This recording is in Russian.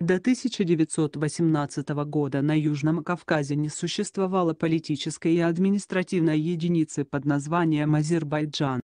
До 1918 года на Южном Кавказе не существовало политической и административной единицы под названием Азербайджан.